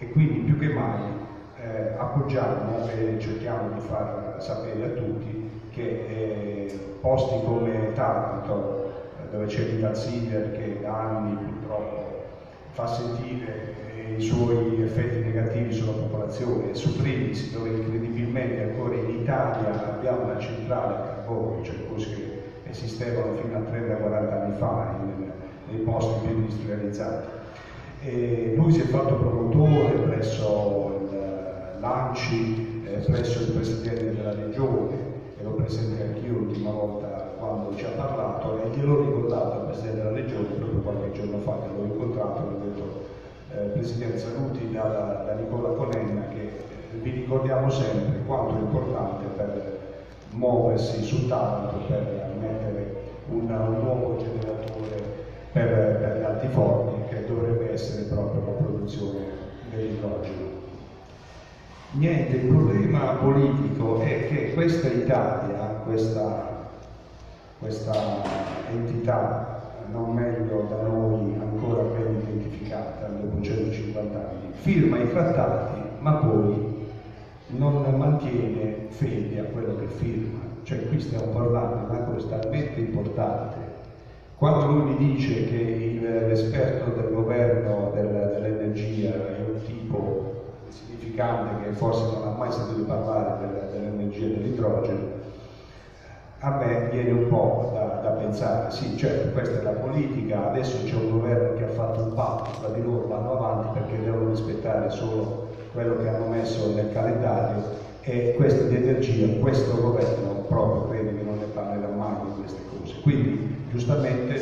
e quindi più che mai eh, appoggiamo e cerchiamo di far sapere a tutti che eh, posti come Taranto, eh, dove c'è l'Ital Sider che da anni purtroppo fa sentire eh, i suoi effetti negativi sulla popolazione, su Brindisi dove incredibilmente ancora in Italia abbiamo una centrale a carbone, cioè cose che esistevano fino a 30-40 anni fa nei posti più industrializzati. E lui si è fatto promotore presso l'ANCI, eh, presso il Presidente della Regione, ero presente anch'io l'ultima volta quando ci ha parlato e gliel'ho ricordato al Presidente della Regione proprio qualche giorno fa che l'ho incontrato, gli ho detto eh, Presidente saluti da, da Nicola Conenna che eh, vi ricordiamo sempre quanto è importante per muoversi su Taranto per mettere una, un nuovo generatore per, per gli proprio la produzione dell'idrogeno. Niente, il problema politico è che questa Italia, questa, questa entità non meglio da noi ancora ben identificata dopo 150 anni, firma i trattati ma poi non mantiene fede a quello che firma. Cioè qui stiamo parlando di una cosa talmente importante. Quando lui mi dice che l'esperto del significante che forse non ha mai sentito parlare dell'energia dell'idrogeno, a me viene un po' da, da, pensare, sì certo questa è la politica, adesso c'è un governo che ha fatto un patto tra di loro, vanno avanti perché devono rispettare solo quello che hanno messo nel calendario e questa di energia, questo governo proprio credo che non ne parlerà mai di queste cose. Quindi giustamente